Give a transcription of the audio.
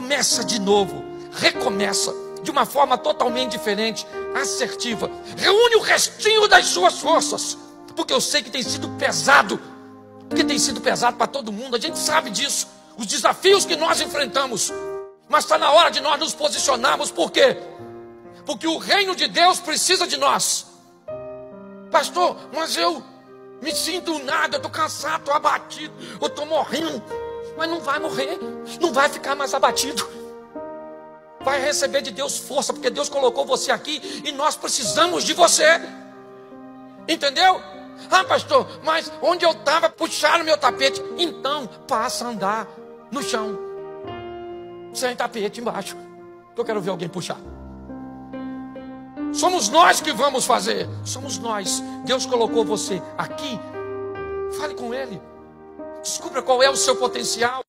Começa de novo, recomeça de uma forma totalmente diferente, assertiva. Reúne o restinho das suas forças, porque eu sei que tem sido pesado, porque tem sido pesado para todo mundo, a gente sabe disso, os desafios que nós enfrentamos. Mas está na hora de nós nos posicionarmos, por quê? Porque o reino de Deus precisa de nós. Pastor, mas eu me sinto nada, eu estou cansado, estou abatido, eu estou morrendo. Mas não vai morrer, não vai ficar mais abatido. Vai receber de Deus força, porque Deus colocou você aqui e nós precisamos de você. Entendeu? Ah, pastor, mas onde eu estava, puxaram meu tapete. Então, passa a andar no chão, sem tapete embaixo. Eu quero ver alguém puxar. Somos nós que vamos fazer. Somos nós. Deus colocou você aqui. Fale com Ele. Descubra qual é o seu potencial.